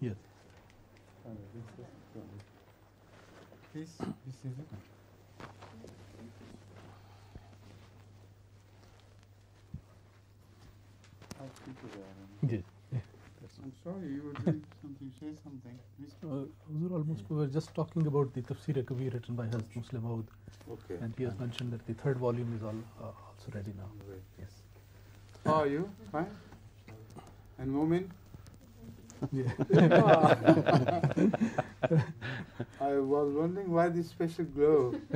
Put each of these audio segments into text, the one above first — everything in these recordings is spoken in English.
Yes. Please. Yes. I'm sorry, you were doing something, say something. Uh, Huzur, almost we were just talking about the Tafsir Kabir written by Hazrat Musleh Maud. Okay. And he has mentioned that the third volume is all uh, also ready now. Yes. How are you? Fine? And Moomin? Yeah. I was wondering why this special glow.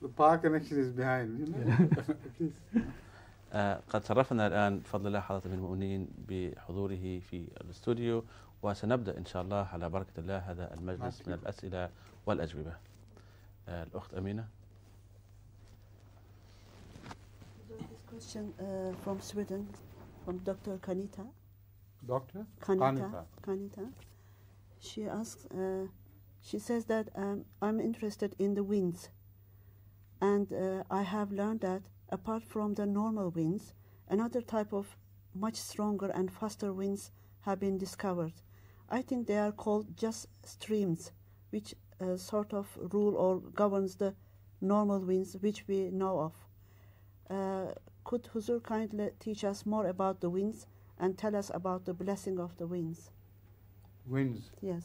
the power connection is behind, you know? آه، قد شرفنا الآن بفضل الله حضرة المؤمنين بحضوره في الاستوديو وسنبدأ إن شاء الله على بركة الله هذا المجلس من الأسئلة والأجوبة آه، الأخت أمينة question uh, from Sweden, from Dr. Kanita. Doctor? Kanita. Kanita. She asks, uh, she says that um, I'm interested in the winds. And uh, I have learned that apart from the normal winds, another type of much stronger and faster winds have been discovered. I think they are called jet streams, which uh, sort of rule or governs the normal winds which we know of. Uh, could Huzur kindly teach us more about the winds and tell us about the blessing of the winds? Winds. Yes.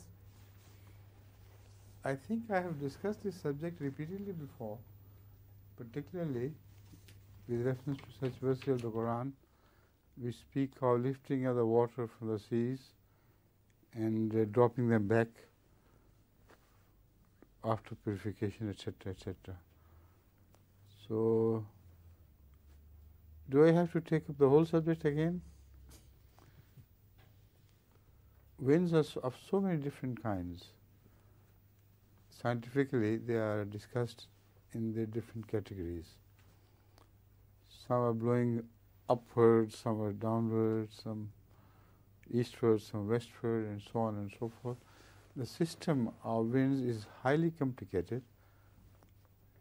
I think I have discussed this subject repeatedly before, particularly with reference to such verses of the Quran, which speak of lifting of the water from the seas and uh, dropping them back after purification, etc., etc. So, do I have to take up the whole subject again? Winds are of so many different kinds scientifically they are discussed in the different categories. Some are blowing upwards, some are downwards, some eastward, some westward, and so on and so forth. The system of winds is highly complicated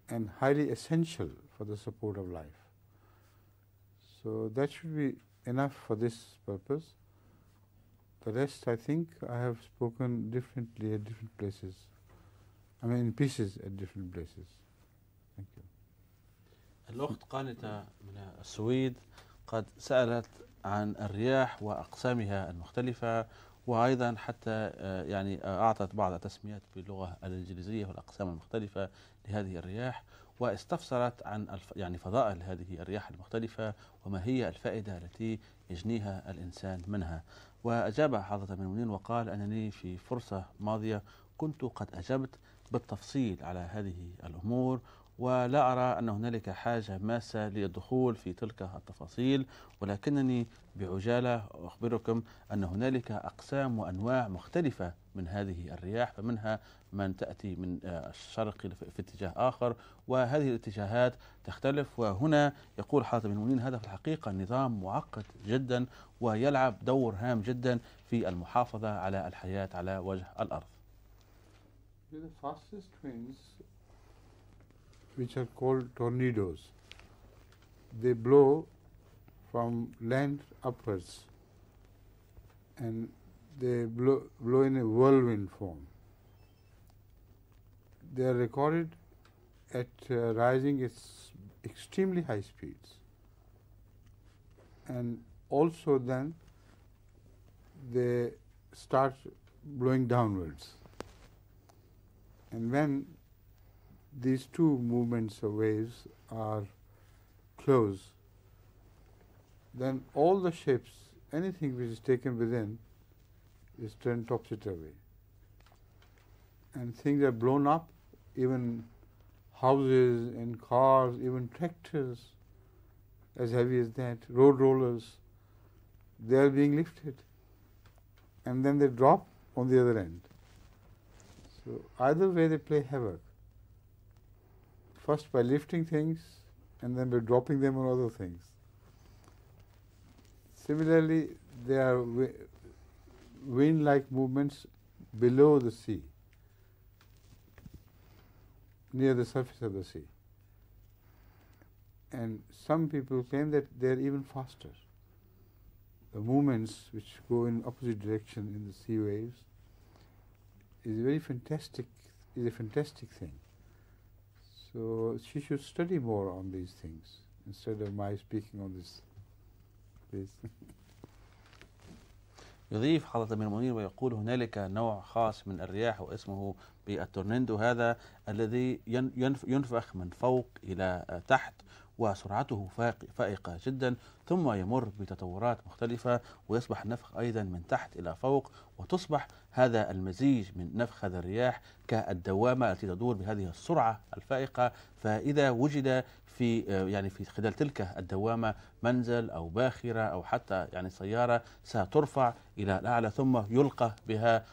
and highly essential for the support of life. So that should be enough for this purpose. The rest, I think, I have spoken differently at different places. I mean, in pieces at different places. Thank you. الأخت قانتة من السويد قد سألت عن الرياح وأقسامها المختلفة وأيضا حتى آه، يعني آه، أعطت بعض التسميات باللغة الإنجليزية والأقسام المختلفة لهذه الرياح واستفسرت عن الف يعني فضائل هذه الرياح المختلفة وما هي الفائدة التي يجنيها الإنسان منها. وأجاب حضرة المؤمنين وقال أنني في فرصة ماضية كنت قد أجبت بالتفصيل على هذه الأمور ولا أرى أن هنالك حاجة ماسة للدخول في تلك التفاصيل ولكنني بعجالة أخبركم أن هنالك أقسام وأنواع مختلفة من هذه الرياح فمنها من تأتي من آه، الشرق في اتجاه آخر وهذه الاتجاهات تختلف. وهنا يقول حاتم المؤمنين هذا في الحقيقة نظام معقد جدا ويلعب دور هام جدا في المحافظة على الحياة على وجه الأرض. Which are called tornadoes, they blow from land upwards and they blow, blow in a whirlwind form. They are recorded at uh, rising at extremely high speeds. And also then they start blowing downwards. And when these two movements of waves are close, then all the shapes, anything which is taken within, is turned topsy-turvy. And things are blown up, even houses and cars, even tractors, as heavy as that, road rollers, they are being lifted. And then they drop on the other end. So either way they play havoc. First by lifting things and then by dropping them on other things. Similarly, there are wind-like movements below the sea, near the surface of the sea. And some people claim that they are even faster. The movements which go in opposite direction in the sea waves is very fantastic is a fantastic thing. So she should study more on these things instead of my speaking on this. Please. يضيف حضرة أمير المؤمنين ويقول هنالك نوع خاص من الرياح واسمه بالتورنيدو هذا الذي ين- ينف- ينفخ من فوق إلى تحت وسرعته فائقة جدا ثم يمر بتطورات مختلفة ويصبح النفخ أيضا من تحت إلى فوق وتصبح هذا المزيج من نفخ هذا الرياح كالدوامة التي تدور بهذه السرعة الفائقة. فإذا وجد في آه، يعني في خلال تلك الدوامة منزل أو باخرة أو حتى يعني سيارة سترفع إلى الأعلى ثم يلقى بها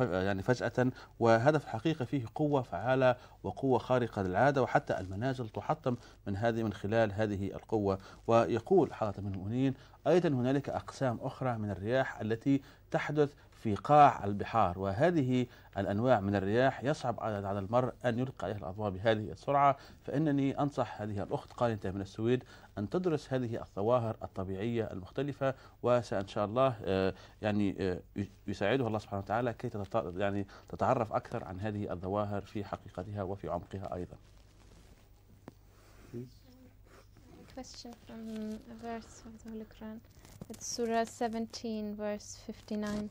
يعني فجأة. وهذا في الحقيقة فيه قوة فعالة وقوة خارقة للعادة وحتى المنازل تحطم من هذه من خلال هذه القوة. ويقول حضرة من المؤمنين أيضا هنالك أقسام أخرى من الرياح التي تحدث في قاع البحار وهذه الأنواع من الرياح يصعب على المرء أن يلقى عليها الأضواء بهذه السرعة فإنني أنصح هذه الأخت قانتة من السويد أن تدرس هذه الظواهر الطبيعية المختلفة وسإن شاء الله آه، يعني آه، يساعدها الله سبحانه وتعالى كي يعني تتعرف أكثر عن هذه الظواهر في حقيقتها وفي عمقها أيضا question from a verse of the Holy Quran. It's Surah 17, verse 59.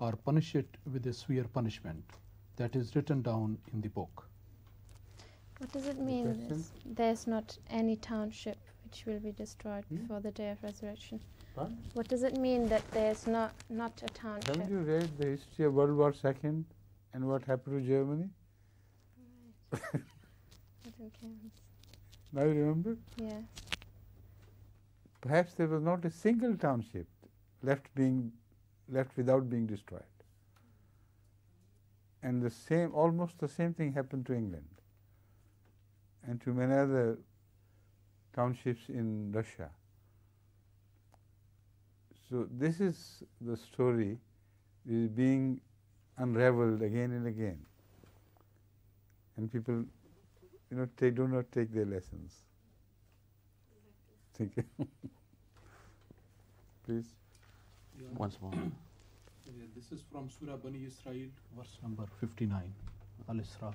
or punish it with a severe punishment that is written down in the book. What does it mean? There's, there's not any township which will be destroyed Hmm? before the day of resurrection. What? What does it mean that there's not not a township? Haven't you read the history of World War II and what happened to Germany? I don't care. Now you remember? Yeah. Perhaps there was not a single township left being left without being destroyed. And the same, almost the same thing happened to England and to many other townships in Russia. So this is the story is being unraveled again and again. And people, you know, they do not take their lessons. Thank you. Please. Once more. This is from Surah Bani Israel, verse number 59, Al-Isra.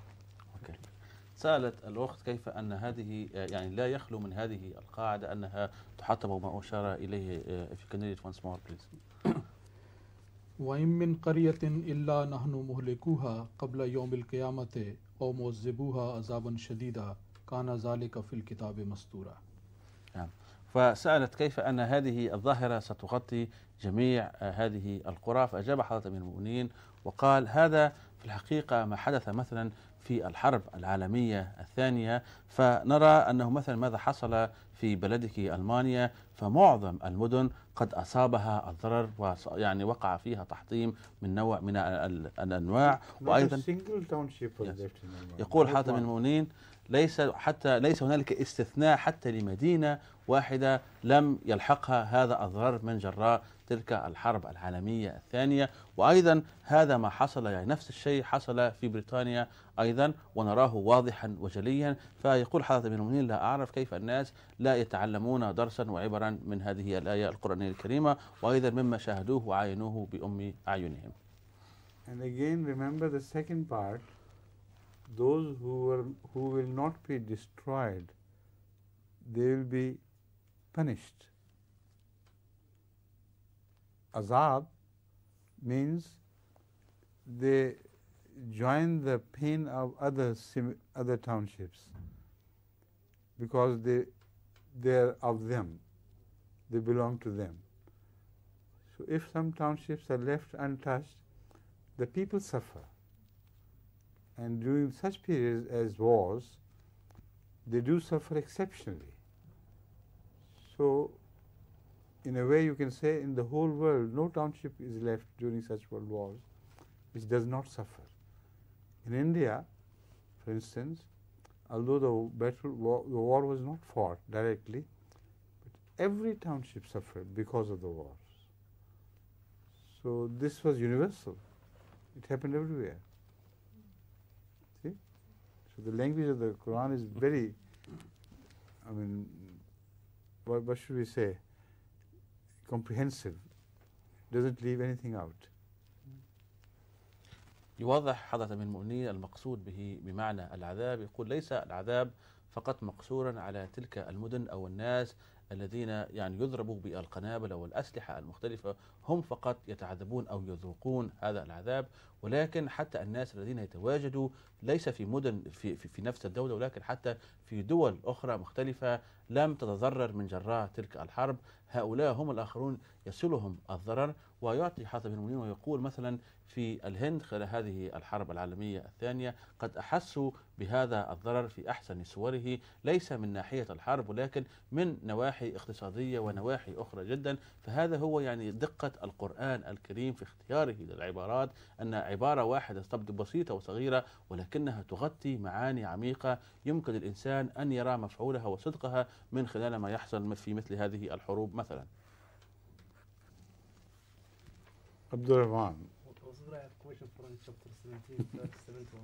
أوكي. سألت الأخت كيف أن هذه آه، يعني لا يخلو من هذه القاعدة أنها تحطم ما أشار إليه آه، if you can read it once more please. وإن من قرية إلا نحن مهلكوها قبل يوم القيامة أو معذبوها عذابا شديدا كان ذلك في الكتاب مسطورا. فسألت كيف أن هذه الظاهرة ستغطي جميع آه، هذه القرى فأجاب حضرة أمير المؤمنين وقال هذا في الحقيقة ما حدث مثلا في الحرب العالمية الثانية فنرى أنه مثلا ماذا حصل في بلدك ألمانيا فمعظم المدن قد أصابها الضرر ويعني وقع فيها تحطيم من نوع من ال- الأنواع وأيضا. يقول حاتم. المؤمنين ليس حتى ليس هنالك استثناء حتى لمدينة واحدة لم يلحقها هذا الضرر من جراء تلك الحرب العالمية الثانية وأيضا هذا ما حصل يعني نفس الشيء حصل في بريطانيا أيضا ونراه واضحا وجليا فيقول حضرة ابن المؤمنين لا أعرف كيف الناس لا يتعلمون درسا وعبرا من هذه الآية القرآنية الكريمة وأيضا مما شاهدوه وعاينوه بأم أعينهم. And again, remember the second part. Those who were who will not be destroyed, they will be punished. Azab means they join the pain of other other townships because they they are of them, they belong to them. So if some townships are left untouched, the people suffer. And during such periods as wars, they do suffer exceptionally. So, in a way, you can say in the whole world, no township is left during such world wars which does not suffer. In India, for instance, although the battle war, the war was not fought directly, but every township suffered because of the wars. So this was universal. It happened everywhere. So the language of the Quran is very, I mean, what, what should we say? Comprehensive. Doesn't leave anything out. يوضح حضرة أمير المؤمنين المقصود به بمعنى العذاب يقول ليس العذاب فقط مقصورا على تلك المدن أو الناس الذين يعني يضربوا بالقنابل أو الأسلحة المختلفة هم فقط يتعذبون أو يذوقون هذا العذاب. ولكن حتى الناس الذين يتواجدوا ليس في مدن في, في, في نفس الدولة ولكن حتى في دول أخرى مختلفة لم تتضرر من جراء تلك الحرب. هؤلاء هم الآخرون يصلهم الضرر. ويعطي بن المؤمنين ويقول مثلا في الهند خلال هذه الحرب العالمية الثانية قد أحسوا بهذا الضرر في أحسن صوره. ليس من ناحية الحرب ولكن من نواحي اقتصادية ونواحي أخرى جدا. فهذا هو يعني دقة القرآن الكريم في اختياره للعبارات أن عبارة واحدة تبدو بسيطة وصغيرة ولكنها تغطي معاني عميقة. يمكن الإنسان أن يرى مفعولها وصدقها من خلال ما يحصل في مثل هذه الحروب مثلا. Abdul Rahman. Also, I have a question from chapter 17, verse 71.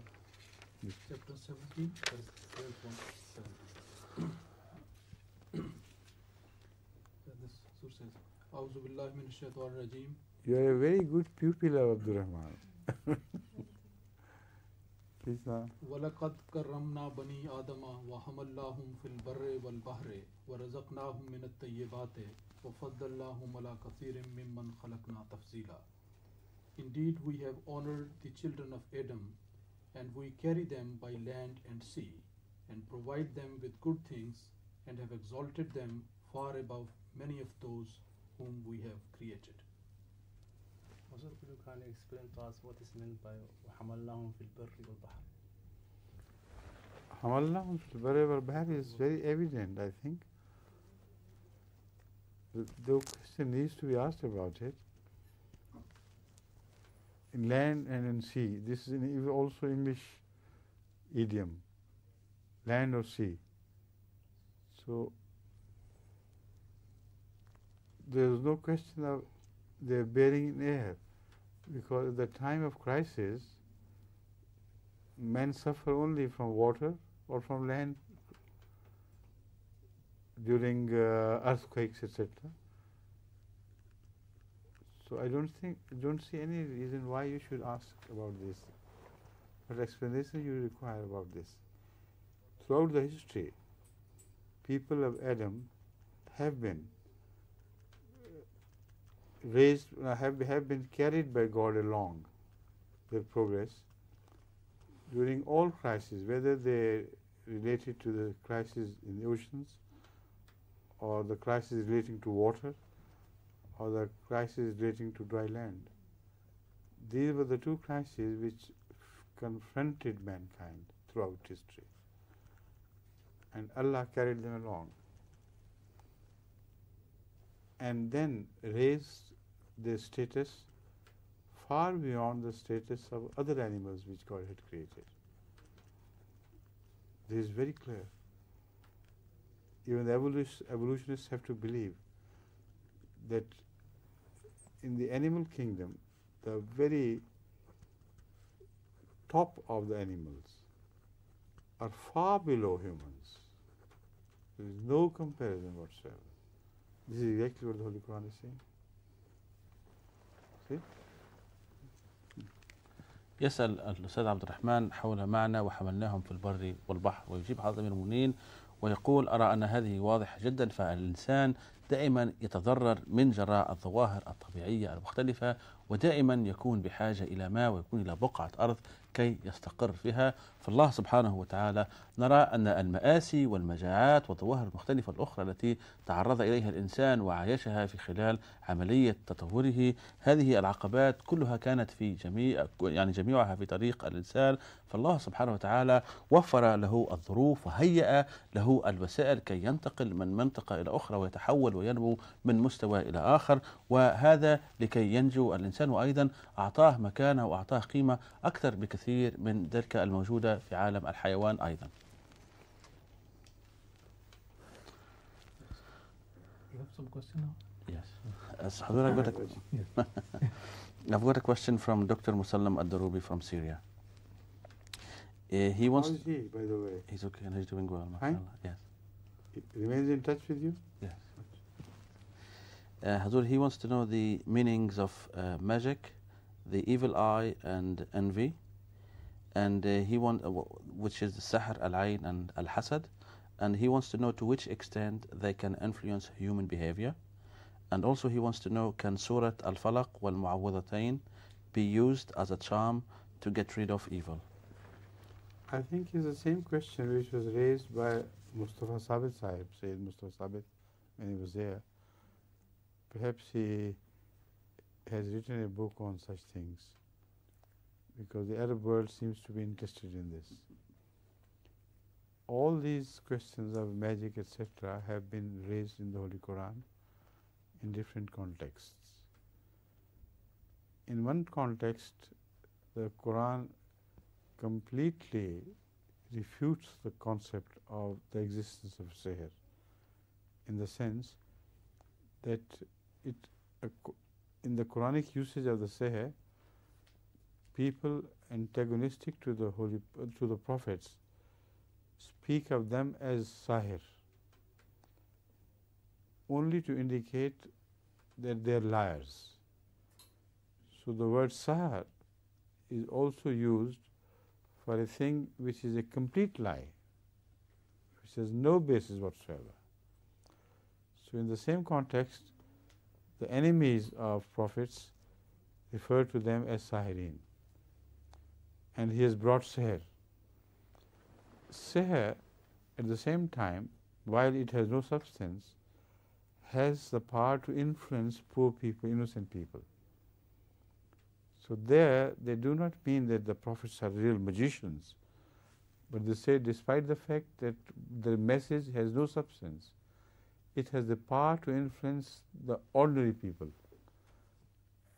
Chapter 17, Verse 71. uh, this surah says, أعوذ بالله من الشيطان الرجيم You are a very good pupil of Abdul Rahman. Please, uh, ولقد كرمنا بني آدم وحملناهم في البر والبحر ورزقناهم من الطيبات وفضلناهم على كثير ممن خلقنا تفضيلا Indeed, we have honored the children of Adam, and we carry them by land and sea, and provide them with good things, and have exalted them far above many of those whom we have created. Also, could you kindly explain to us what is meant by وحملناهم في البر والبحر? Hamalnahum fil barri wal bahri is very evident, I think. The, the question needs to be asked about it. In land and in sea, this is also English idiom, land or sea. So there is no question of their bearing in air, because at the time of crisis, men suffer only from water or from land during uh, earthquakes, etc. So I don't think, don't see any reason why you should ask about this. What explanation you require about this? Throughout the history, people of Adam have been uh, raised, uh, have, have been carried by God along their progress during all crises, whether they related to the crisis in the oceans, or the crisis relating to water, or the crisis relating to dry land. These were the two crises which confronted mankind throughout history. And Allah carried them along. And then raised their status far beyond the status of other animals which God had created. This is very clear. Even the evolutionists have to believe that in the animal kingdom, the very top of the animals are far below humans. There is no comparison whatsoever. This is exactly what the Holy Quran is saying. See? يسأل الأستاذ عبد الرحمن حول معنى وحملناهم في البر والبحر ويجيب حضرة المؤمنين ويقول أرى أن هذه واضحة جدا فالإنسان دائما يتضرر من جراء الظواهر الطبيعية المختلفة ودائما يكون بحاجة إلى ماء ويكون إلى بقعة أرض كي يستقر فيها. فالله سبحانه وتعالى نرى أن المآسي والمجاعات والظواهر المختلفة الأخرى التي تعرض إليها الإنسان وعايشها في خلال عملية تطوره هذه العقبات كلها كانت في جميع يعني جميعها في طريق الإنسان. فالله سبحانه وتعالى وفر له الظروف وهيأ له الوسائل كي ينتقل من منطقة إلى أخرى ويتحول وينمو من مستوى إلى آخر. وهذا لكي ينجو الإنسان وأيضا أعطاه مكانة وأعطاه قيمة أكثر بكثير. من تلك الموجودة في عالم الحيوان أيضا You have some question now? Yes. As حضرتك got a, I've got a question from Dr. Musallam Ad-Darubi from Syria. Uh, he How wants. is he, by the way? He's okay and he's doing well. Fine? mashallah. Yes. He remains in touch with you? Yes. Uh, Hazur, he wants to know the meanings of uh, magic, the evil eye, and envy, and uh, he want, uh, which is the sahr, al-ayn, and al-hasad, and he wants to know to which extent they can influence human behavior, and also he wants to know can Surat al-Falaq wal Muawwidhatayn be used as a charm to get rid of evil? I think it's the same question which was raised by Mustafa Sabit Sahib, Sayyid Mustafa Sabit, when he was there. Perhaps he has written a book on such things because the Arab world seems to be interested in this. All these questions of magic, etc., have been raised in the Holy Quran in different contexts. In one context, the Quran completely refutes the concept of the existence of sihr in the sense that it in the Quranic usage of the sihr people antagonistic to the holy to the prophets speak of them as sahir only to indicate that they are liars so the word sahar is also used for a thing which is a complete lie, which has no basis whatsoever. So, in the same context, the enemies of prophets refer to them as Sahirin. And he has brought Seher. Seher, at the same time, while it has no substance, has the power to influence poor people, innocent people. So there, they do not mean that the prophets are real magicians, but they say despite the fact that the message has no substance, it has the power to influence the ordinary people,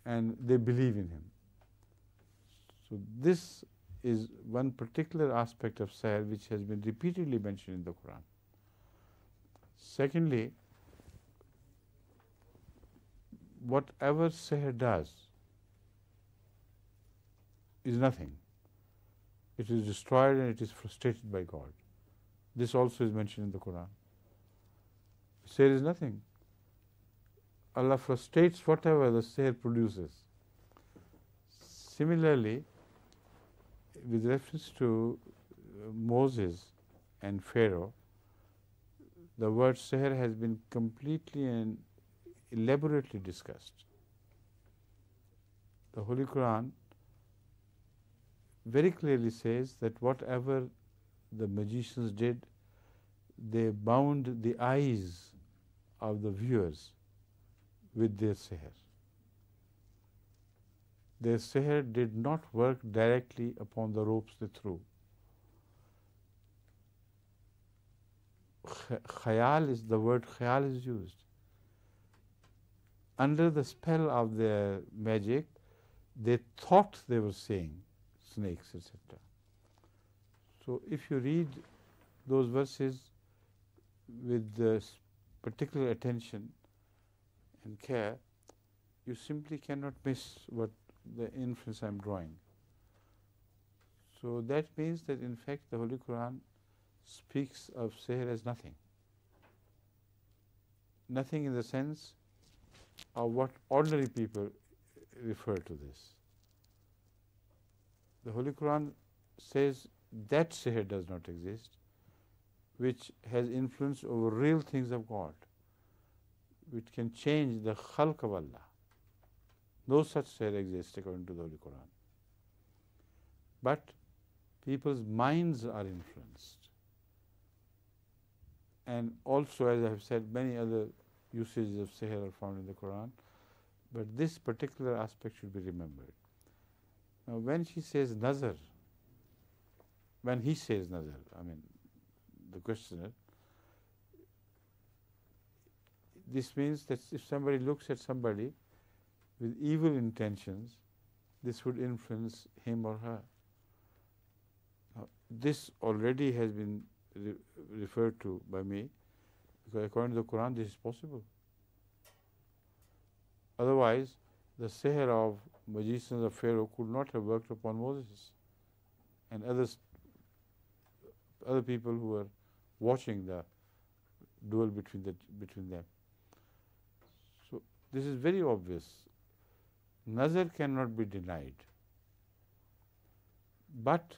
and they believe in him. So this is one particular aspect of Sahr which has been repeatedly mentioned in the Quran. Secondly, whatever Sahr does, is nothing. It is destroyed and it is frustrated by God. This also is mentioned in the Quran. Seher is nothing. Allah frustrates whatever the seher produces. Similarly, with reference to uh, Moses and Pharaoh, the word seher has been completely and elaborately discussed. The Holy Quran very clearly says that whatever the magicians did, they bound the eyes of the viewers with their seher. Their seher did not work directly upon the ropes they threw. Khayal is the word khayal is used. Under the spell of their magic, they thought they were seeing snakes, etc. So, if you read those verses with particular attention and care, you simply cannot miss what the inference I am drawing. So, that means that in fact the Holy Quran speaks of seher as nothing. Nothing in the sense of what ordinary people refer to this. The Holy Quran says that seher does not exist, which has influence over real things of God, which can change the khalq of Allah. No such sihr exists according to the Holy Quran. But people's minds are influenced. And also, as I have said, many other usages of sihr are found in the Quran, but this particular aspect should be remembered. Now, when she says nazar, when he says nazar, I mean, the questioner, this means that if somebody looks at somebody with evil intentions, this would influence him or her. Now, this already has been re- referred to by me because according to the Quran, this is possible. Otherwise, the sihr of magicians of Pharaoh could not have worked upon Moses and others, other people who were watching the duel between the between them. So this is very obvious. Nazar cannot be denied. But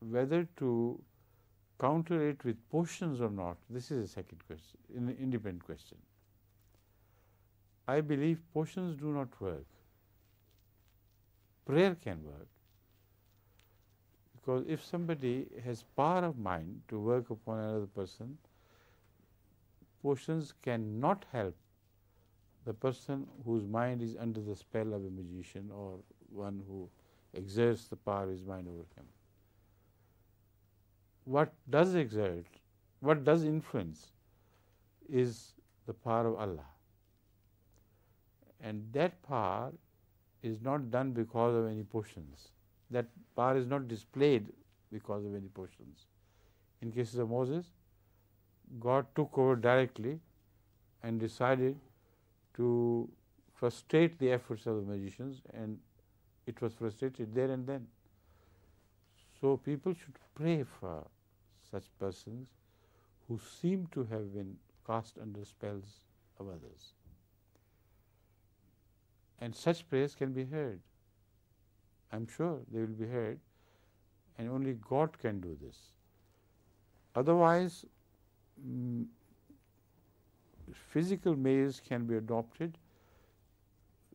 whether to counter it with potions or not, this is a second question, an independent question. I believe potions do not work. Prayer can work. Because if somebody has power of mind to work upon another person, potions cannot help the person whose mind is under the spell of a magician or one who exerts the power of his mind over him. What does exert, what does influence is the power of Allah. And that power is not done because of any potions. That power is not displayed because of any potions. In cases of Moses, God took over directly and decided to frustrate the efforts of the magicians, and it was frustrated there and then. So people should pray for such persons who seem to have been cast under spells of others. And such prayers can be heard. I'm sure they will be heard, and only God can do this. Otherwise, mm, physical measures can be adopted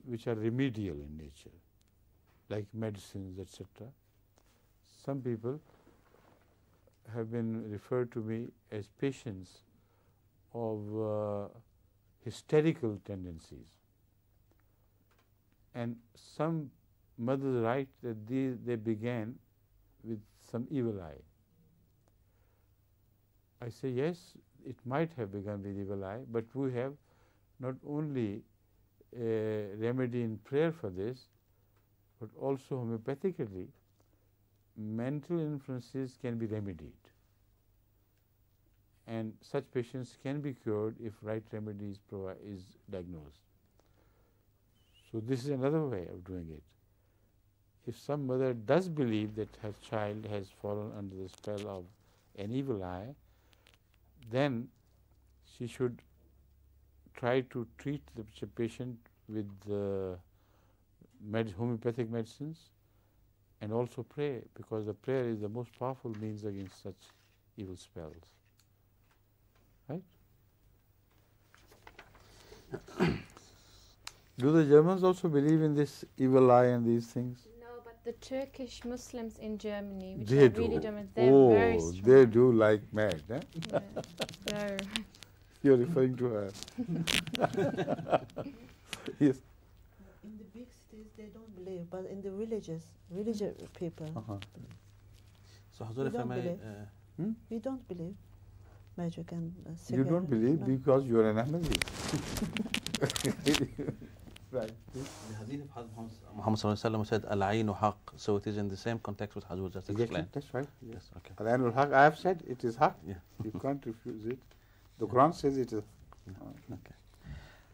which are remedial in nature, like medicines, etc. Some people have been referred to me as patients of uh, hysterical tendencies. And some mothers write that they, they began with some evil eye. I say, yes, it might have begun with evil eye, but we have not only a remedy in prayer for this, but also homeopathically, mental influences can be remedied. And such patients can be cured if right remedy is, is diagnosed. So, this is another way of doing it. If some mother does believe that her child has fallen under the spell of an evil eye, then she should try to treat the patient with uh, med- homeopathic medicines and also pray because the prayer is the most powerful means against such evil spells. Right? Do the Germans also believe in this evil eye and these things? the Turkish Muslims in Germany, which they do. really dominant, They're oh, very strong. They do like mad. Eh? Yeah. so. You're referring to her. yes. In the big cities, they don't believe, but in the villages, religious people. Uh -huh. So, Hazur, if I may. Believe. Uh, hmm? We don't believe magic and uh, You don't believe no. because you're an anomaly. right. the hadith of Hazrat Muhammad Muhammad sallallahu alaihi wasallam said al-ainu haq. So it is in the same context with Hazur just Exactly. explained. That's right. Yes, okay. Al-Ainul Haq, I have said it is Haq. Yeah. You can't refuse it. The Quran says it is.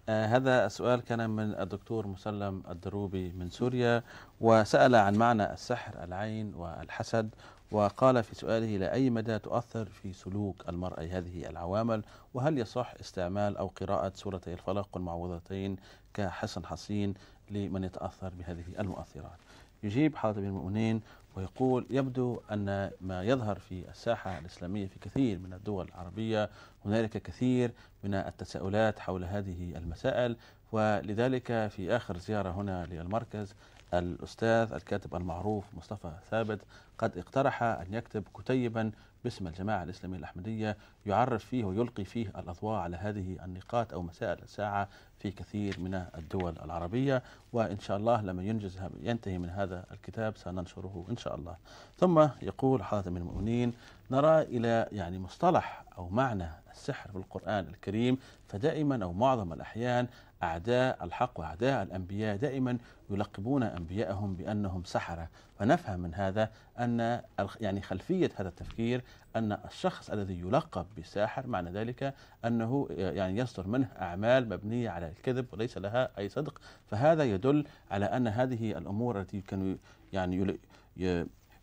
آه هذا السؤال كان من الدكتور مسلم الدروبي من سوريا وسأل عن معنى السحر العين والحسد وقال في سؤاله إلى أي مدى تؤثر في سلوك المرأة هذه العوامل؟ وهل يصح استعمال أو قراءة سورتي الفلق والمعوذتين كحصن حصين لمن يتأثر بهذه المؤثرات؟ يجيب أمير المؤمنين ويقول يبدو أن ما يظهر في الساحة الإسلامية في كثير من الدول العربية هنالك كثير من التساؤلات حول هذه المسائل ولذلك في آخر زيارة هنا للمركز الأستاذ الكاتب المعروف مصطفى ثابت قد اقترح أن يكتب كتيبا باسم الجماعة الإسلامية الأحمدية يعرف فيه ويلقي فيه الأضواء على هذه النقاط أو مسائل الساعة في كثير من الدول العربية. وإن شاء الله لما ينجز ينتهي من هذا الكتاب سننشره إن شاء الله. ثم يقول حضرة من المؤمنين نرى إلى يعني مصطلح أو معنى السحر في القرآن الكريم فدائما أو معظم الأحيان أعداء الحق وأعداء الأنبياء دائما يلقبون أنبياءهم بأنهم سحرة. فنفهم من هذا أن يعني خلفية هذا التفكير أن الشخص الذي يلقب بالساحر معنى ذلك أنه يعني يصدر منه أعمال مبنية على الكذب وليس لها أي صدق. فهذا يدل على أن هذه الأمور التي كانوا يعني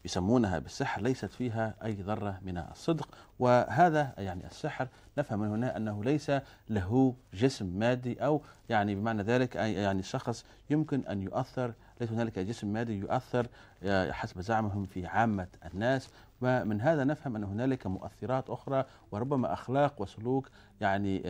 يسمونها بالسحر ليست فيها أي ذرة من الصدق وهذا يعني السحر نفهم من هنا أنه ليس له جسم مادي أو يعني بمعنى ذلك يعني الشخص يمكن أن يؤثر ليس هنالك جسم مادي يؤثر حسب زعمهم في عامة الناس. ومن هذا نفهم أن هنالك مؤثرات أخرى وربما أخلاق وسلوك يعني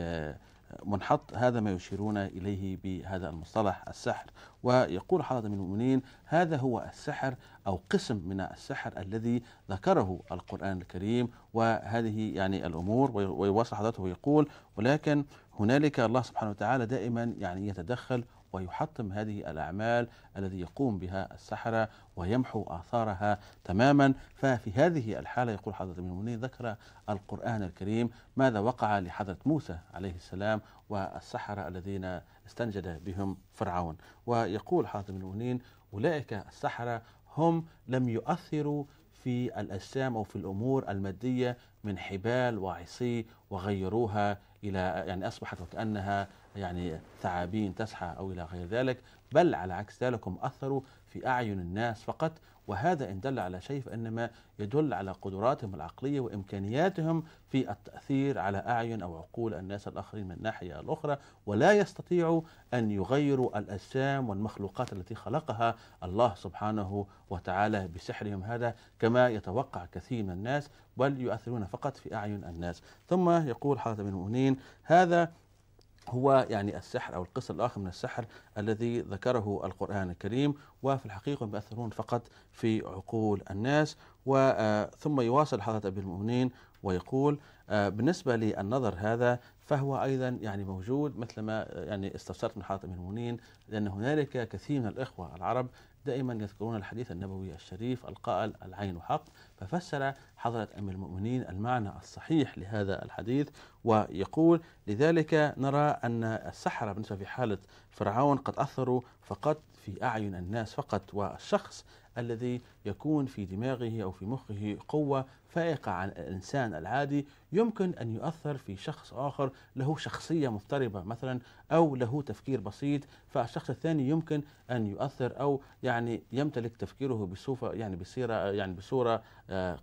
منحط هذا ما يشيرون إليه بهذا المصطلح السحر. ويقول حضرة من المؤمنين هذا هو السحر أو قسم من السحر الذي ذكره القرآن الكريم. وهذه يعني الأمور ويواصل حضرته ويقول ولكن هنالك الله سبحانه وتعالى دائما يعني يتدخل ويحطم هذه الأعمال الذي يقوم بها السحرة ويمحو آثارها تماما. ففي هذه الحالة يقول حضرة ابن المؤمنين ذكر القرآن الكريم ماذا وقع لحضرة موسى عليه السلام والسحرة الذين استنجد بهم فرعون. ويقول حضرة ابن المؤمنين أولئك السحرة هم لم يؤثروا في الأجسام أو في الأمور المادية من حبال وعصي وغيروها إلى يعني أصبحت وكأنها يعني ثعابين تسحى أو إلى غير ذلك بل على عكس ذلك هم أثروا في أعين الناس فقط وهذا إن دل على شيء فإنما يدل على قدراتهم العقلية وإمكانياتهم في التأثير على أعين أو عقول الناس الآخرين من الناحية الأخرى ولا يستطيعوا أن يغيروا الأجسام والمخلوقات التي خلقها الله سبحانه وتعالى بسحرهم. هذا كما يتوقع كثير من الناس بل يؤثرون فقط في أعين الناس. ثم يقول حضرة بن المؤمنين هذا هو يعني السحر أو القسم الآخر من السحر الذي ذكره القرآن الكريم وفي الحقيقة يؤثرون فقط في عقول الناس وثم يواصل حضرة أبي المؤمنين ويقول بالنسبة للنظر هذا فهو أيضا يعني موجود مثل ما يعني استفسرت من حضرة أبي المؤمنين لأن هنالك كثير من الإخوة العرب دائما يذكرون الحديث النبوي الشريف القائل العين حق ففسر حضرة أمير المؤمنين المعنى الصحيح لهذا الحديث ويقول لذلك نرى أن السحرة بالنسبة في حالة فرعون قد أثروا فقط في أعين الناس فقط والشخص الذي يكون في دماغه أو في مخه قوة فائقة عن الإنسان العادي يمكن أن يؤثر في شخص آخر له شخصية مضطربة مثلا أو له تفكير بسيط فالشخص الثاني يمكن أن يؤثر أو يعني يمتلك تفكيره بصورة يعني بصيرة يعني بصورة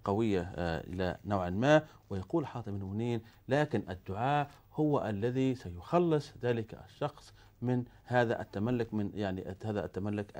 قوية إلى نوع ما. ويقول حاتم بن منين لكن الدعاء هو الذي سيخلص ذلك الشخص من هذا التملك من يعني هذا التملك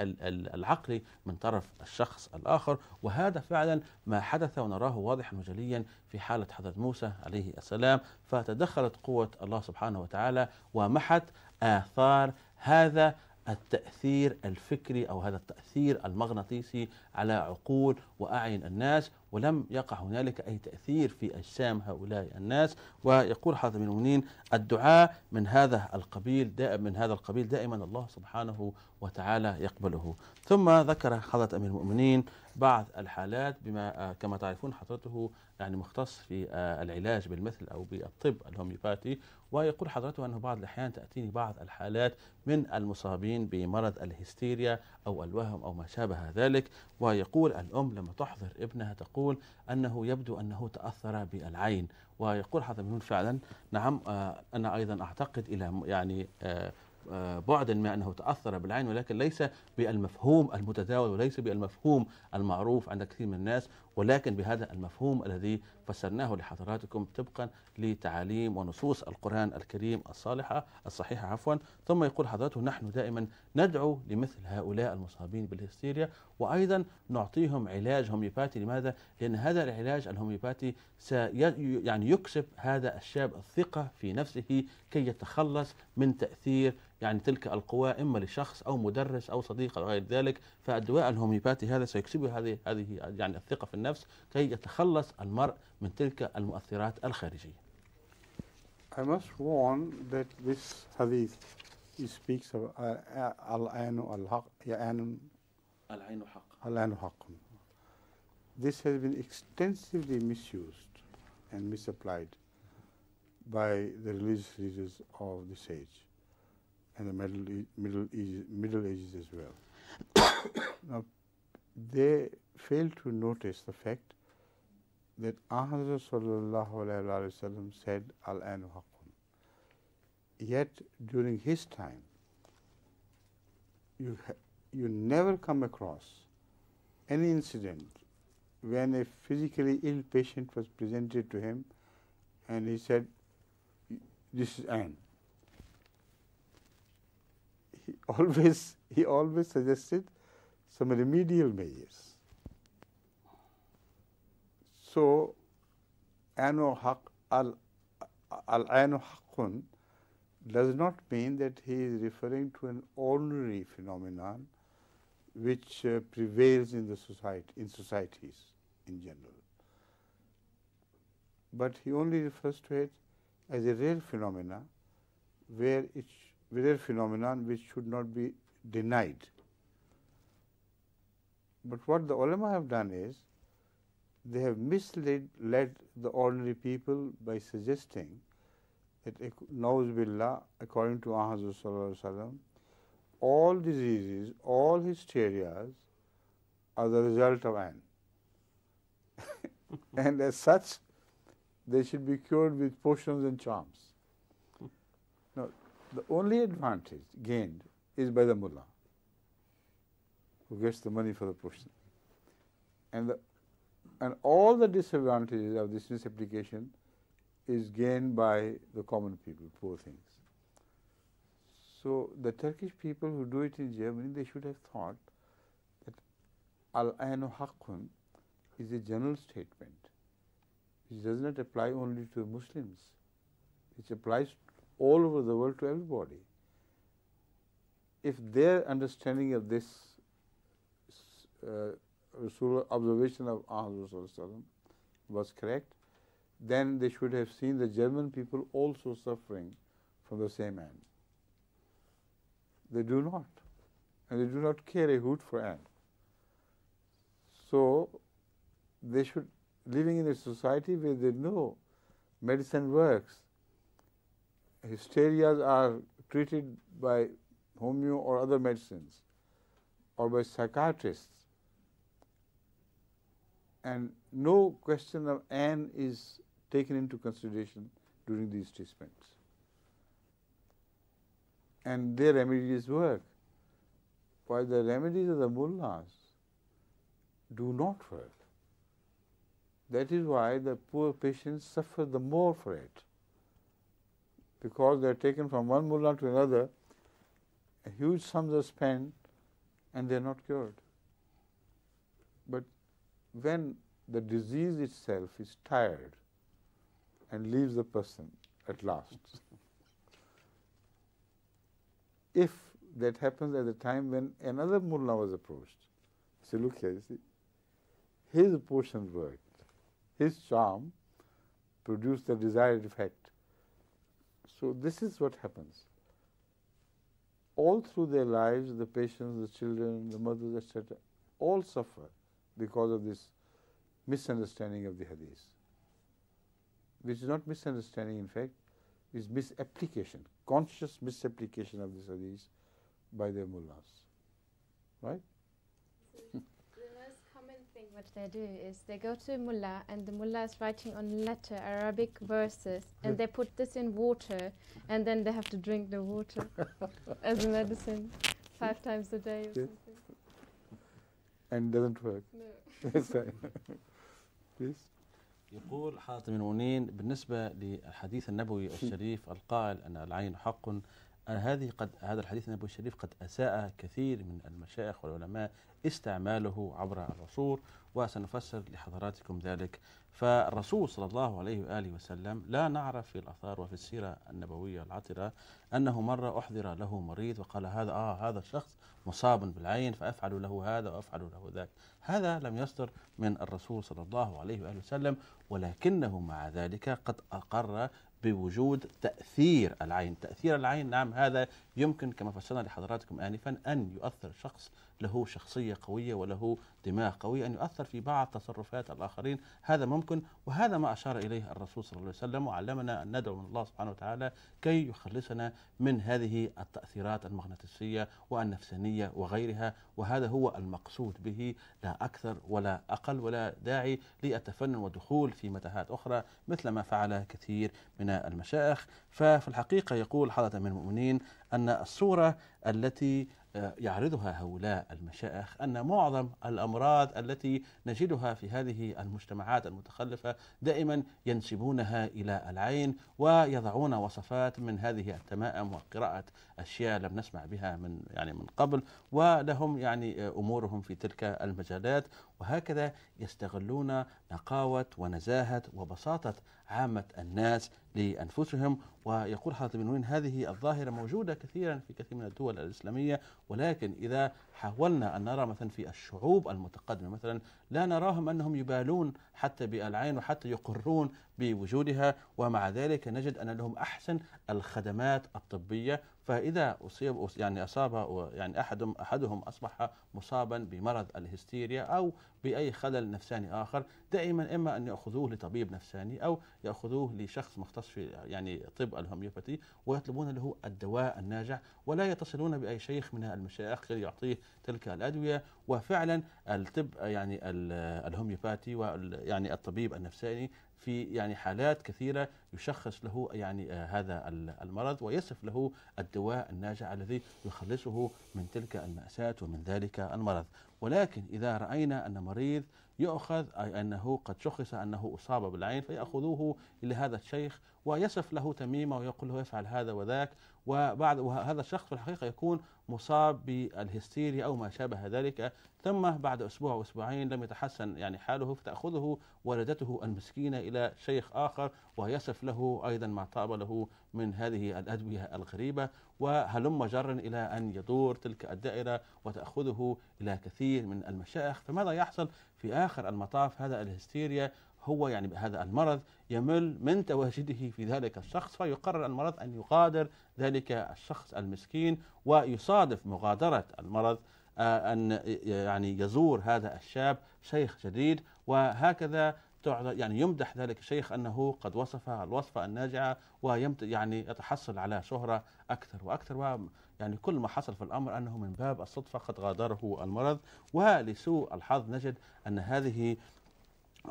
العقلي من طرف الشخص الآخر. وهذا فعلا ما حدث ونراه واضحا وجليا في حالة حضرة موسى عليه السلام. فتدخلت قوة الله سبحانه وتعالى ومحت آثار هذا التأثير الفكري أو هذا التأثير المغناطيسي على عقول وأعين الناس. ولم يقع هنالك أي تأثير في أجسام هؤلاء الناس. ويقول حضرة المؤمنين الدعاء من هذا القبيل دائما من هذا القبيل دائما الله سبحانه وتعالى يقبله. ثم ذكر حضرة أمير المؤمنين بعض الحالات بما كما تعرفون حضرته يعني مختص في العلاج بالمثل أو بالطب الهوميوباتي ويقول حضرته أنه بعض الأحيان تأتيني بعض الحالات من المصابين بمرض الهستيريا أو الوهم أو ما شابه ذلك. ويقول الأم لما تحضر ابنها تقول أنه يبدو أنه تأثر بالعين ويقول حضرة منون فعلا. نعم أنا أيضا أعتقد إلى يعني آه، بعد ما أنه تأثر بالعين ولكن ليس بالمفهوم المتداول وليس بالمفهوم المعروف عند كثير من الناس ولكن بهذا المفهوم الذي فسرناه لحضراتكم طبقا لتعاليم ونصوص القرآن الكريم الصالحة الصحيحة عفوا. ثم يقول حضرته نحن دائما ندعو لمثل هؤلاء المصابين بالهستيريا وأيضا نعطيهم علاج هوميوباتي لماذا؟ لأن هذا العلاج الهوميوباتي يعني يكسب هذا الشاب الثقة في نفسه كي يتخلص من تأثير يعني تلك القوى إما لشخص أو مدرس أو صديق أو غير ذلك فالدواء الهوميوباتي هذا سيكسبه هذه هذه يعني الثقة في النفس كي يتخلص المرء من تلك المؤثرات الخارجية. I must warn that this hadith speaks of uh, al-anu al-haq العين حق. al-anu haqqun. This has been extensively misused and misapplied by the religious leaders of this age and the Middle, E- Middle, Ages, Middle Ages as well. now, they fail to notice the fact that Ahmad sallallahu alayhi wa sallam said al-anu haqqun. Yet during his time, you, ha- you never come across any incident when a physically ill patient was presented to him and he said, this is an. He always, he always suggested some remedial measures. So, anu al al anu haqqun does not mean that he is referring to an ordinary phenomenon which uh, prevails in the society in societies in general. But he only refers to it as a rare phenomena where it rare phenomenon which should not be denied. But what the ulama have done is they have misled led the ordinary people by suggesting that Nauz Billah, according to Ahmad Sallallahu all diseases, all hysterias are the result of an. and as such, they should be cured with potions and charms. Now, the only advantage gained is by the mullah, who gets the money for the potion. And, the, and all the disadvantages of this misapplication is gained by the common people, poor things. So the Turkish people who do it in Germany, they should have thought that al-ainu haqqun is a general statement which does not apply only to Muslims. It applies all over the world to everybody. If their understanding of this uh, observation of Ahmad was correct, then they should have seen the German people also suffering from the same end. They do not. And they do not care a hoot for ant. So they should, living in a society where they know medicine works, hysterias are treated by homeo or other medicines or by psychiatrists and no question of an is taken into consideration during these treatments. And their remedies work. While the remedies of the mullahs do not work. That is why the poor patients suffer the more for it. Because they are taken from one mullah to another, huge sums are spent and they are not cured. But when the disease itself is tired and leaves the person at last, if that happens at the time when another mullah was approached, say, look here, you see, his potion worked, his charm produced the desired effect. So this is what happens. All through their lives, the patients, the children, the mothers, etc., all suffer because of this misunderstanding of the hadith. Which is not misunderstanding, in fact, is misapplication, conscious misapplication of this hadith by their mullahs. Right? The most common thing what they do is they go to a mullah and the mullah is writing on letter Arabic verses and they put this in water and then they have to drink the water as a medicine five times a day or Yeah. something. And doesn't work. No. Yes. يقول حضرة المؤمنين بالنسبة للحديث النبوي الشريف القائل أن العين حق هذه قد هذا الحديث النبوي الشريف قد أساء كثير من المشايخ والعلماء استعماله عبر العصور وسنفسر لحضراتكم ذلك فالرسول صلى الله عليه وآله وسلم لا نعرف في الآثار وفي السيرة النبوية العطرة أنه مرة أحضر له مريض وقال هذا آه هذا الشخص مصاب بالعين فأفعل له هذا وأفعل له ذاك. هذا لم يصدر من الرسول صلى الله عليه وآله وسلم ولكنه مع ذلك قد أقر بوجود تأثير العين. تأثير العين نعم هذا يمكن كما فسرنا لحضراتكم آنفا أن يؤثر شخص له شخصية قوية وله دماغ قوي أن يؤثر في بعض تصرفات الآخرين. هذا ممكن وهذا ما أشار إليه الرسول صلى الله عليه وسلم وعلمنا أن ندعو من الله سبحانه وتعالى كي يخلصنا من هذه التأثيرات المغناطيسية والنفسانية وغيرها. وهذا هو المقصود به لا أكثر ولا أقل ولا داعي للتفنن والدخول في متاهات أخرى مثل ما فعل كثير من المشايخ. ففي الحقيقة يقول حضرة من المؤمنين أن الصورة التي يعرضها هؤلاء المشايخ أن معظم الأمراض التي نجدها في هذه المجتمعات المتخلفة دائما ينسبونها إلى العين ويضعون وصفات من هذه التمائم وقراءة أشياء لم نسمع بها من يعني من قبل ولهم يعني آه، أمورهم في تلك المجالات وهكذا يستغلون نقاوة ونزاهة وبساطة عامة الناس لأنفسهم. ويقول حضرة بن نوين هذه الظاهرة موجودة كثيرا في كثير من الدول الإسلامية ولكن إذا حاولنا أن نرى مثلا في الشعوب المتقدمة مثلا لا نراهم أنهم يبالون حتى بالعين وحتى يقرون بوجودها. ومع ذلك نجد أن لهم أحسن الخدمات الطبية. فإذا أصيب يعني أصاب يعني أحدهم أحدهم أصبح مصابا بمرض الهستيريا أو بأي خلل نفساني آخر دائما إما أن يأخذوه لطبيب نفساني أو يأخذوه لشخص مختص في يعني طب الهوميوباثي ويطلبون له الدواء الناجع ولا يتصلون بأي شيخ من المشايخ كي يعطيه تلك الأدوية. وفعلا الطب يعني ال- الهوميوباثي يعني الطبيب النفساني في يعني حالات كثيرة يشخص له يعني آه، هذا ال- المرض ويصف له الدواء الناجع الذي يخلصه من تلك المأساة ومن ذلك المرض. ولكن إذا رأينا أن مريض يؤخذ أي أنه قد شخص أنه أصاب بالعين فيأخذوه إلى هذا الشيخ ويصف له تميمة ويقول له افعل هذا وذاك وبعد وهذا الشخص في الحقيقة يكون مصاب بالهستيريا أو ما شابه ذلك. ثم بعد أسبوع أو أسبوعين لم يتحسن يعني حاله فتأخذه والدته المسكينة إلى شيخ آخر ويصف له أيضا ما طاب له من هذه الأدوية الغريبة. وهلم جرا إلى أن يدور تلك الدائرة وتأخذه إلى كثير من المشايخ. فماذا يحصل في آخر المطاف؟ هذا الهستيريا هو يعني هذا المرض يمل من تواجده في ذلك الشخص فيقرر المرض أن يغادر ذلك الشخص المسكين ويصادف مغادرة المرض آه، أن يعني يزور هذا الشاب شيخ جديد وهكذا يعني يمدح ذلك الشيخ أنه قد وصف الوصفة الناجعة ويمت يعني يتحصل على شهرة أكثر وأكثر و يعني كل ما حصل في الأمر أنه من باب الصدفة قد غادره المرض. ولسوء الحظ نجد أن هذه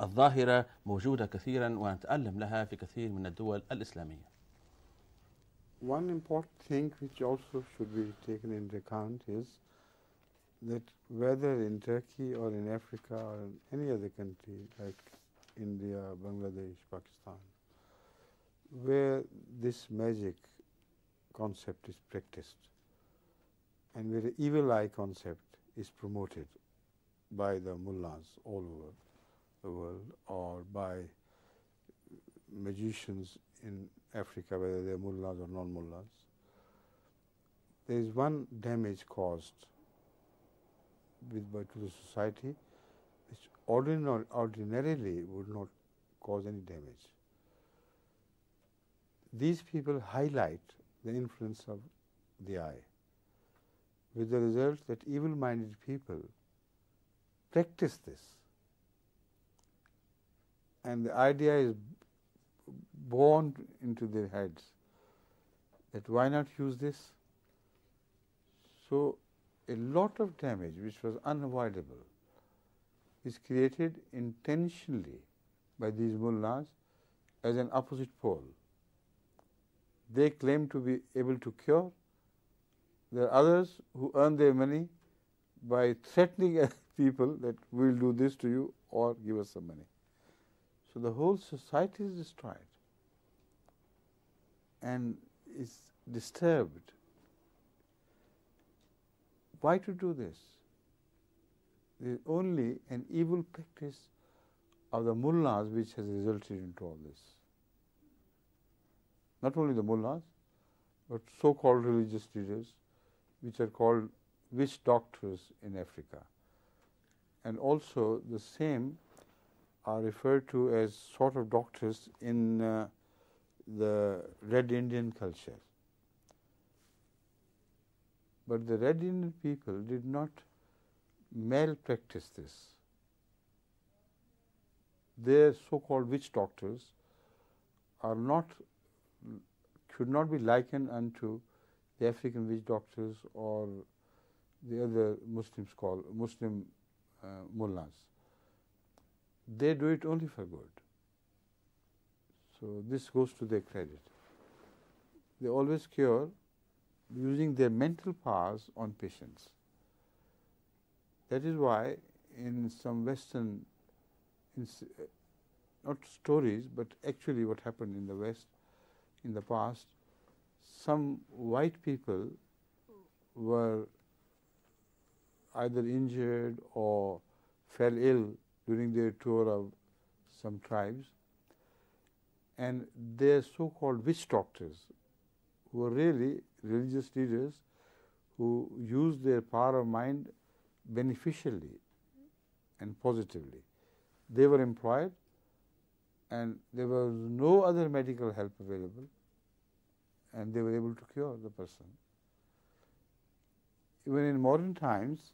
الظاهرة موجودة كثيرا ونتألم لها في كثير من الدول الإسلامية One important thing which also should be taken into account is that whether in Turkey or in Africa or in any other country like India, Bangladesh, Pakistan, where this magic concept is practiced and where the evil eye concept is promoted by the mullahs all over world or by magicians in Africa, whether they're mullahs or non-mullahs, there is one damage caused with by to the society which ordinarily would not cause any damage. These people highlight the influence of the eye, with the result that evil-minded people practice this, and the idea is born into their heads that why not use this? So, a lot of damage which was unavoidable is created intentionally by these mullahs as an opposite pole. They claim to be able to cure. There are others who earn their money by threatening people that we will do this to you or give us some money. So the whole society is destroyed and is disturbed. Why to do this? There is only an evil practice of the mullahs which has resulted into all this. Not only the mullahs, but so-called religious leaders, which are called witch doctors in Africa. And also the same are referred to as sort of doctors in uh, the Red Indian culture. But the Red Indian people did not malpractice this. Their so-called witch doctors are not should not be likened unto the African witch doctors or the other Muslims call Muslim uh, mullahs. They do it only for good. So this goes to their credit. They always cure using their mental powers on patients. That is why in some Western, in, eh, not stories, but actually what happened in the West in the past, some white people were either injured or fell ill during their tour of some tribes and their so-called witch doctors were really religious leaders who used their power of mind beneficially and positively. They were employed and there was no other medical help available and they were able to cure the person. Even in modern times,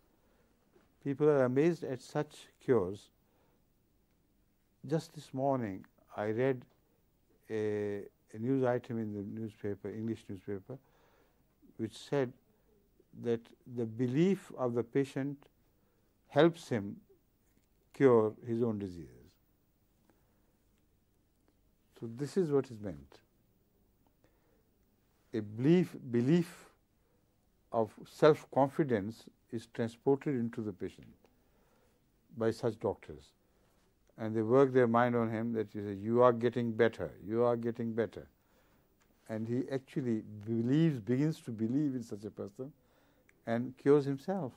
people are amazed at such cures. Just this morning, I read a, a news item in the newspaper, English newspaper, which said that the belief of the patient helps him cure his own diseases. So this is what is meant. A belief, belief of self-confidence is transported into the patient by such doctors and they work their mind on him that you say, you are getting better, you are getting better. And he actually believes, begins to believe in such a person and cures himself.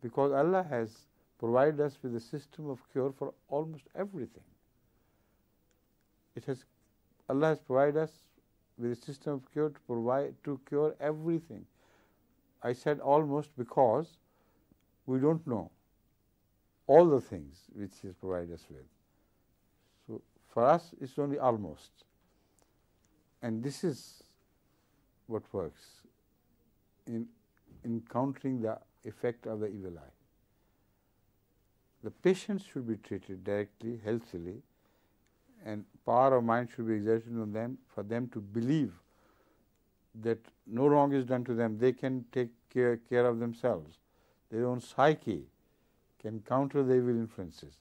Because Allah has provided us with a system of cure for almost everything. It has, Allah has provided us with a system of cure to provide, to cure everything. I said almost because we don't know all the things which He has provided us with. So for us, it's only almost. And this is what works in encountering the effect of the evil eye. The patients should be treated directly, healthily, and power of mind should be exerted on them for them to believe that no wrong is done to them. They can take care, care of themselves. Their own psyche can counter the evil influences.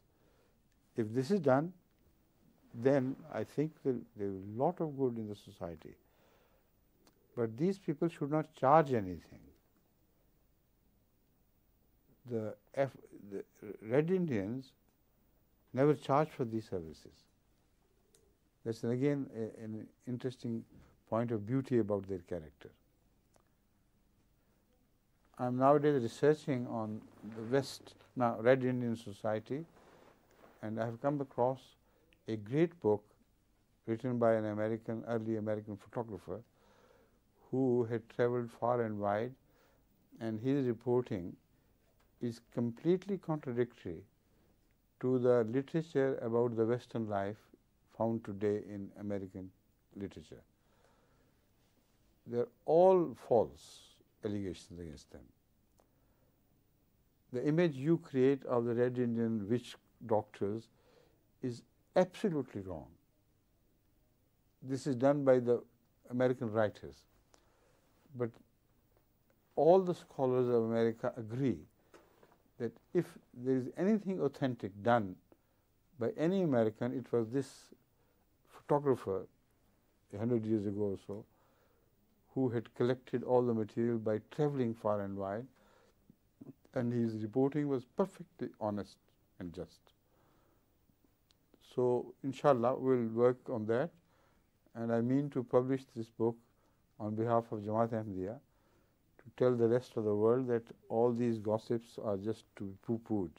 If this is done, then I think there, there is a lot of good in the society. But these people should not charge anything. The, F, the Red Indians never charge for these services. That's again a, an interesting point of beauty about their character. I am nowadays researching on the West, now Red Indian Society, and I have come across a great book written by an American, early American photographer who had traveled far and wide, and his reporting is completely contradictory to the literature about the Western life found today in American literature. They are all false allegations against them. The image you create of the Red Indian witch doctors is absolutely wrong. This is done by the American writers. But all the scholars of America agree that if there is anything authentic done by any American, it was this photographer a hundred years ago or so, who had collected all the material by traveling far and wide, and his reporting was perfectly honest and just. So, inshallah, we'll work on that, and I mean to publish this book on behalf of Jamaat Ahmadiyya to tell the rest of the world that all these gossips are just to be poo-pooed,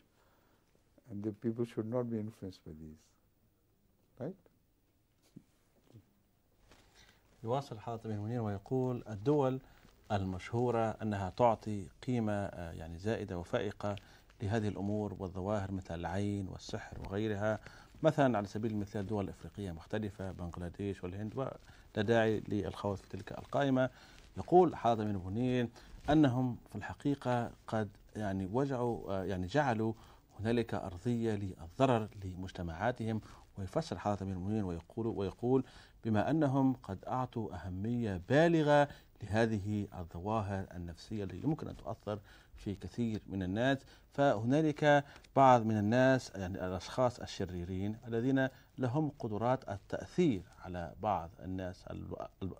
and the people should not be influenced by these. Right? يواصل حضرة أمير المؤمنين ويقول الدول المشهورة أنها تعطي قيمة آه، يعني زائدة وفائقة لهذه الأمور والظواهر مثل العين والسحر وغيرها مثلا على سبيل المثال دول إفريقية مختلفة بنغلاديش والهند ولا داعي للخوض في تلك القائمة. يقول حضرة أمير المؤمنين أنهم في الحقيقة قد يعني وجعوا آه، يعني جعلوا هنالك أرضية للضرر لمجتمعاتهم. ويفسر حضرة أمير المؤمنين ويقول ويقول بما أنهم قد أعطوا أهمية بالغة لهذه الظواهر النفسية التي يمكن أن تؤثر في كثير من الناس. فهنالك بعض من الناس يعني الأشخاص الشريرين الذين لهم قدرات التأثير على بعض الناس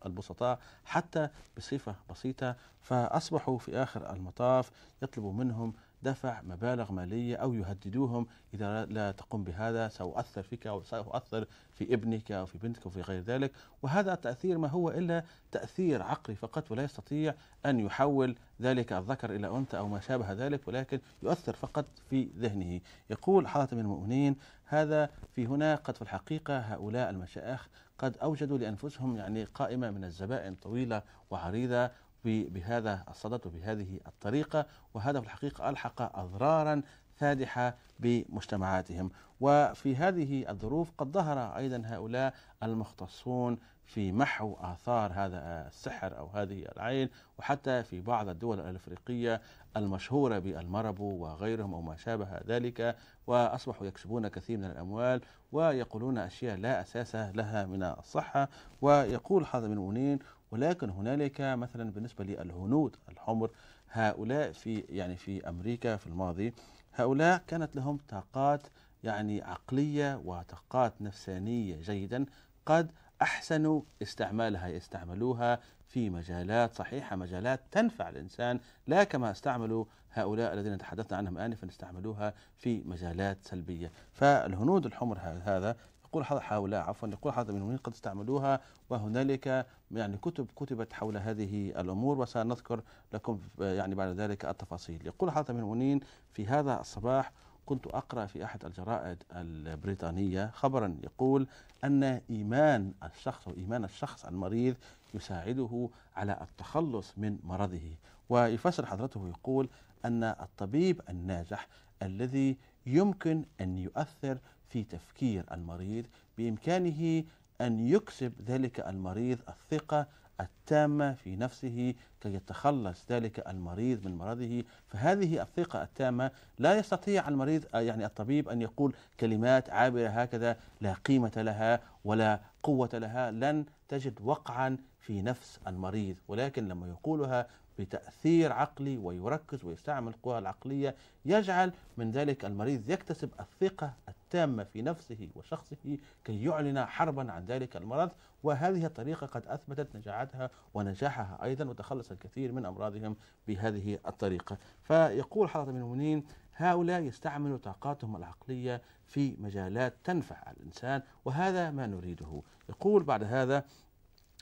البسطاء حتى بصفة بسيطة. فأصبحوا في آخر المطاف يطلبوا منهم دفع مبالغ مالية أو يهددوهم إذا لا تقوم بهذا سأؤثر فيك أو سأؤثر في ابنك أو في بنتك وفي غير ذلك. وهذا التأثير ما هو إلا تأثير عقلي فقط ولا يستطيع أن يحول ذلك الذكر إلى أنثى أو ما شابه ذلك ولكن يؤثر فقط في ذهنه. يقول من المؤمنين هذا في هنا قد في الحقيقة هؤلاء المشايخ قد أوجدوا لأنفسهم يعني قائمة من الزبائن طويلة وعريضة ب- بهذا الصدد وبهذه الطريقة وهذا في الحقيقة ألحق أضرارا فادحة بمجتمعاتهم. وفي هذه الظروف قد ظهر أيضا هؤلاء المختصون في محو آثار هذا السحر أو هذه العين وحتى في بعض الدول الأفريقية المشهورة بالمربو وغيرهم أو ما شابه ذلك وأصبحوا يكسبون كثير من الأموال ويقولون أشياء لا أساس لها من الصحة. ويقول هذا من المؤمنين ولكن هنالك مثلا بالنسبة للهنود الحمر هؤلاء في يعني في أمريكا في الماضي هؤلاء كانت لهم طاقات يعني عقلية وطاقات نفسانية جيدا قد أحسنوا استعمالها يستعملوها في مجالات صحيحة مجالات تنفع الإنسان لا كما استعملوا هؤلاء الذين تحدثنا عنهم انفا استعملوها في مجالات سلبية. فالهنود الحمر هذا يقول هؤلاء عفوا يقول هذا من قد استعملوها وهنالك يعني كتب كتبت حول هذه الأمور وسنذكر لكم يعني بعد ذلك التفاصيل. يقول هذا من في هذا الصباح كنت أقرأ في أحد الجرائد البريطانية خبرا يقول أن إيمان الشخص وايمان الشخص المريض يساعده على التخلص من مرضه. ويفسر حضرته يقول أن الطبيب الناجح الذي يمكن أن يؤثر في تفكير المريض بإمكانه أن يكسب ذلك المريض الثقة التامة في نفسه كي يتخلص ذلك المريض من مرضه. فهذه الثقة التامة لا يستطيع المريض يعني الطبيب أن يقول كلمات عابرة هكذا لا قيمة لها ولا قوة لها. لن تجد وقعا في نفس المريض ولكن لما يقولها بتأثير عقلي ويركز ويستعمل القوى العقلية يجعل من ذلك المريض يكتسب الثقة التامة. في نفسه وشخصه كي يعلن حربا عن ذلك المرض. وهذه الطريقة قد أثبتت نجاعتها ونجاحها أيضا وتخلص الكثير من أمراضهم بهذه الطريقة. فيقول حضرة من المؤمنين هؤلاء يستعملوا طاقاتهم العقلية في مجالات تنفع الإنسان وهذا ما نريده. يقول بعد هذا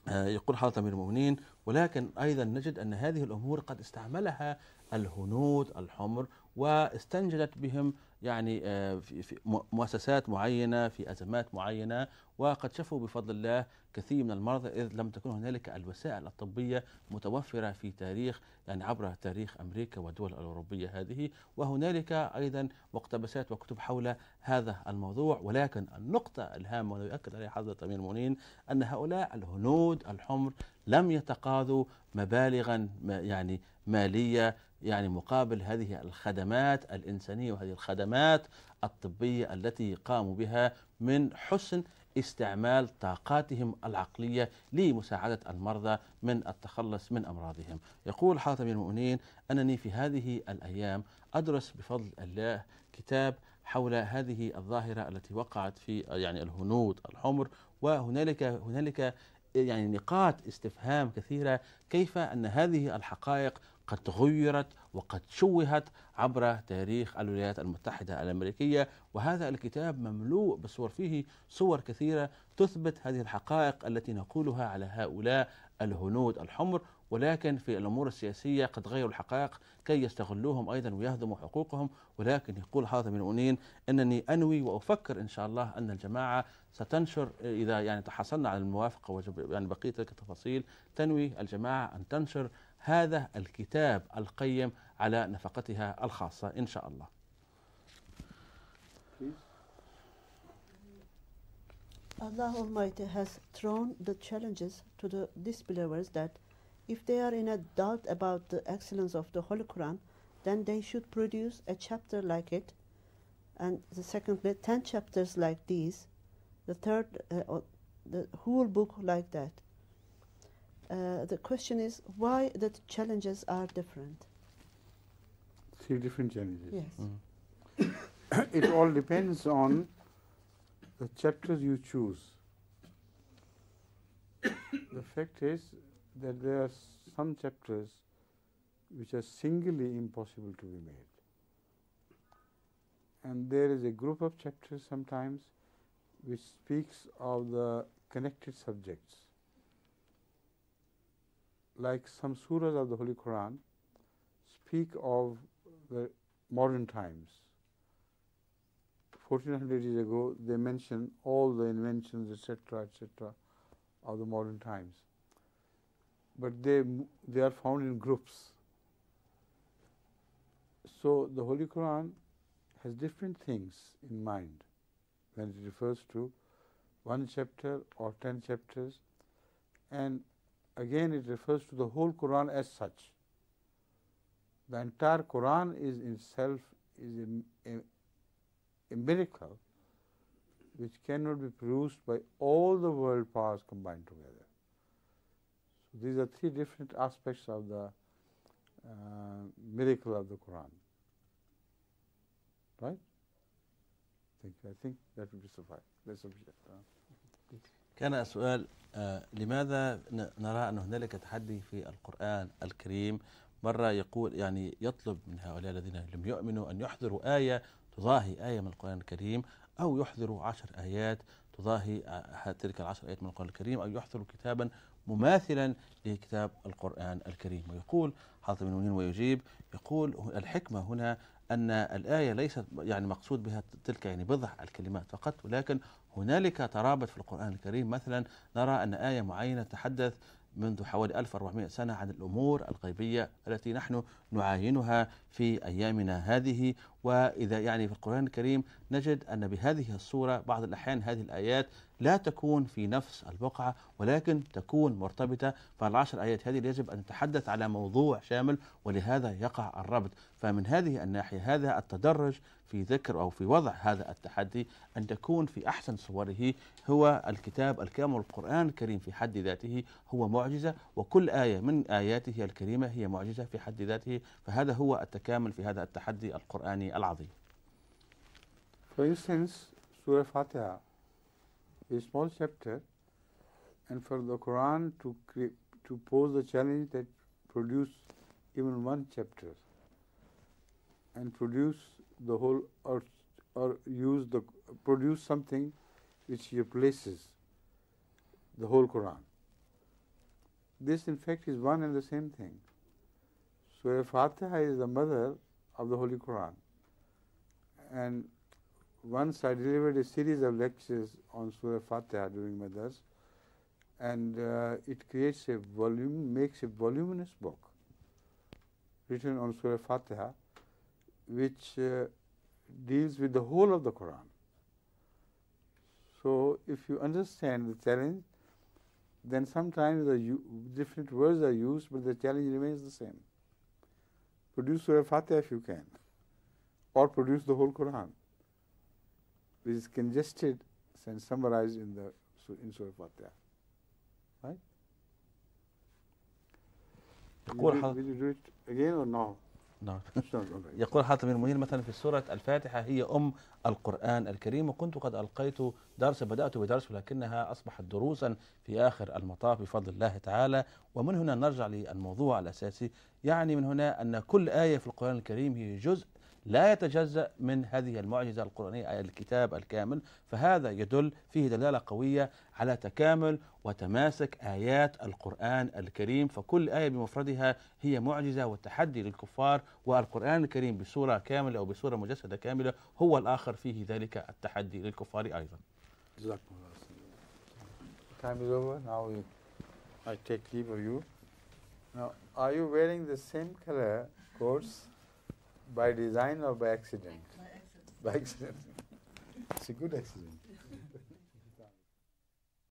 يقول حضرة أمير المؤمنين ولكن أيضا نجد أن هذه الأمور قد استعملها الهنود الحمر واستنجدت بهم يعني في مؤسسات معينة في أزمات معينة وقد شفوا بفضل الله كثير من المرضى إذ لم تكن هنالك الوسائل الطبية متوفرة في تاريخ يعني عبر تاريخ أمريكا والدول الأوروبية هذه. وهنالك أيضا مقتبسات وكتب حول هذا الموضوع. ولكن النقطة الهامة ويؤكد عليها حضرة أمير المؤمنين أن هؤلاء الهنود الحمر لم يتقاضوا مبالغا يعني مالية يعني مقابل هذه الخدمات الإنسانية وهذه الخدمات الطبية التي قاموا بها من حسن استعمال طاقاتهم العقلية لمساعدة المرضى من التخلص من أمراضهم. يقول حاتم المؤمنين أنني في هذه الأيام أدرس بفضل الله كتاب حول هذه الظاهرة التي وقعت في يعني الهنود الحمر وهنالك هنالك يعني نقاط استفهام كثيرة كيف أن هذه الحقائق قد تغيرت وقد شوهت عبر تاريخ الولايات المتحدة الأمريكية. وهذا الكتاب مملوء بصور فيه صور كثيرة تثبت هذه الحقائق التي نقولها على هؤلاء الهنود الحمر. ولكن في الأمور السياسية قد غيروا الحقائق كي يستغلوهم أيضا ويهدموا حقوقهم. ولكن يقول حاتم المؤمنين إنني أنوي وأفكر إن شاء الله أن الجماعة ستنشر إذا يعني تحصلنا على الموافقة وجب يعني بقية تلك التفاصيل تنوي الجماعة أن تنشر هذا الكتاب القيم على نفقتها الخاصه ان شاء الله. Allah Almighty has thrown the challenges to the disbelievers that if they are in a doubt about the excellence of the Holy Quran, then they should produce a chapter like it, and the secondly, ten chapters like these, the third, uh, the whole book like that. Uh, the question is why the challenges are different. Three different challenges. Yes. it all depends on the chapters you choose. the fact is that there are some chapters which are singly impossible to be made. And there is a group of chapters sometimes which speaks of the connected subjects. Like some surahs of the Holy Quran speak of the modern times. 1400 years ago, they mention all the inventions, etc., etc., of the modern times. But they, they are found in groups. So the Holy Quran has different things in mind when it refers to one chapter or ten chapters, and again it refers to the whole Quran as such. The entire Quran is itself is a, a, a miracle which cannot be produced by all the world powers combined together. So these are three different aspects of the uh, miracle of the Quran. Right? Thank you. I think that would be suffice. That's sufficient. Uh, كان السؤال آه، لماذا نرى أن هنالك تحدي في القرآن الكريم؟ مرة يقول يعني يطلب من هؤلاء الذين لم يؤمنوا أن يحضروا آية تضاهي آية من القرآن الكريم أو يحضروا عشر آيات تضاهي آه، تلك العشر آيات من القرآن الكريم أو يحضروا كتابا مماثلا لكتاب القرآن الكريم. ويقول حاطب بن منين ويجيب يقول الحكمة هنا أن الآية ليست يعني مقصود بها تلك يعني بضع الكلمات فقط ولكن هنالك ترابط في القرآن الكريم. مثلا نرى أن آية معينة تحدث منذ حوالي 1400 سنة عن الأمور الغيبية التي نحن نعاينها في أيامنا هذه. وإذا يعني في القرآن الكريم نجد أن بهذه الصورة بعض الأحيان هذه الآيات لا تكون في نفس البقعة ولكن تكون مرتبطة. فالعشر آيات هذه يجب أن تتحدث على موضوع شامل ولهذا يقع الربط. فمن هذه الناحية هذا التدرج في ذكر أو في وضع هذا التحدي أن تكون في أحسن صوره هو الكتاب الكامل القرآن الكريم في حد ذاته هو معجزة وكل آية من آياته الكريمة هي معجزة في حد ذاته فهذا هو التكامل في هذا التحدي القرآني العظيم. For instance, Surah Fatiha is a small chapter, and for the Quran to to pose the challenge that produce even one chapter and produce the whole or or use the produce something which replaces the whole Quran. This in fact is one and the same thing. Surah Fatiha is the mother of the Holy Quran. And once I delivered a series of lectures on Surah Fatiha during my dars, and uh, it creates a volume, makes a voluminous book written on Surah Fatiha, which uh, deals with the whole of the Quran. So, if you understand the challenge, then sometimes the different words are used, but the challenge remains the same. Produce Surah Fatih if you can, or produce the whole Quran, which is congested and summarized in the in Surah Fatih. Right? Will you, will you do it again or now? نعم. يقول حاتم المنير مثلا في سورة الفاتحة هي أم القرآن الكريم وكنت قد ألقيت درس بدأت بدرس ولكنها أصبحت دروسا في آخر المطاف بفضل الله تعالى. ومن هنا نرجع للموضوع الأساسي. يعني من هنا أن كل آية في القرآن الكريم هي جزء لا يتجزأ من هذه المعجزة القرآنية الكتاب الكامل فهذا يدل فيه دلالة قوية على تكامل وتماسك آيات القرآن الكريم فكل آية بمفردها هي معجزة وتحدي للكفار والقرآن الكريم بصورة كاملة أو بصورة مجسدة كاملة هو الآخر فيه ذلك التحدي للكفار أيضا Jazakumullah khairan. Time is over. Now we, I take leave of you. Now, are you wearing the same color coats by design or by accident? By accident. By accident. it's a good accident.